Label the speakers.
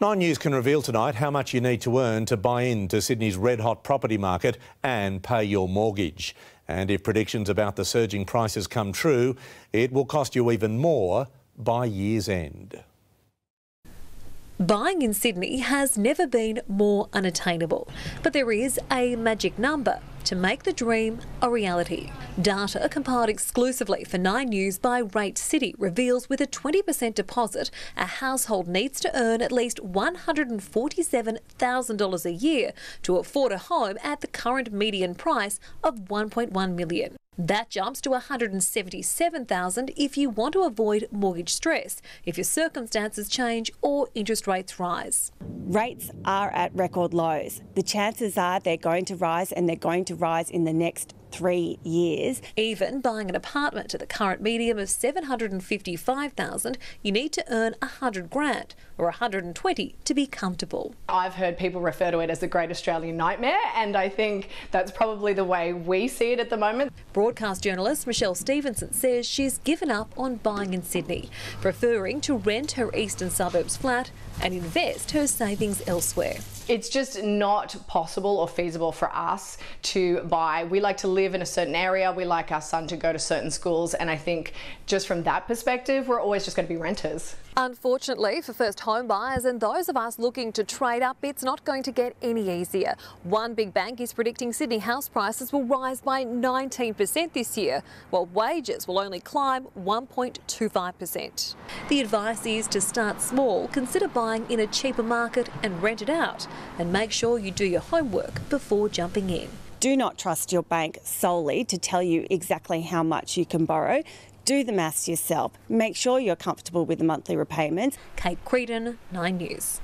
Speaker 1: Nine News can reveal tonight how much you need to earn to buy into Sydney's red hot property market and pay your mortgage. And if predictions about the surging prices come true, it will cost you even more by year's end.
Speaker 2: Buying in Sydney has never been more unattainable, but there is a magic number to make the dream a reality. Data compiled exclusively for Nine News by RateCity reveals with a 20% deposit, a household needs to earn at least $147,000 a year to afford a home at the current median price of 1.1 million. That jumps to 177,000 if you want to avoid mortgage stress, if your circumstances change or interest rates rise.
Speaker 3: Rates are at record lows. The chances are they're going to rise and they're going to rise in the next three years.
Speaker 2: Even buying an apartment at the current medium of 755,000, you need to earn 100 grand or 120 to be comfortable.
Speaker 4: I've heard people refer to it as the great Australian nightmare and I think that's probably the way we see it at the moment.
Speaker 2: Broadcast journalist Michelle Stevenson says she's given up on buying in Sydney, preferring to rent her eastern suburbs flat and invest her savings elsewhere.
Speaker 4: It's just not possible or feasible for us to buy. We like to live in a certain area, we like our son to go to certain schools, and I think just from that perspective, we're always just going to be renters.
Speaker 2: Unfortunately, for first home buyers and those of us looking to trade up, it's not going to get any easier. One big bank is predicting Sydney house prices will rise by 19% this year, while wages will only climb 1.25%. The advice is to start small, consider buying in a cheaper market and rent it out, and make sure you do your homework before jumping in.
Speaker 3: Do not trust your bank solely to tell you exactly how much you can borrow. Do the maths yourself. Make sure you're comfortable with the monthly repayments.
Speaker 2: Kate Creedon, 9 News.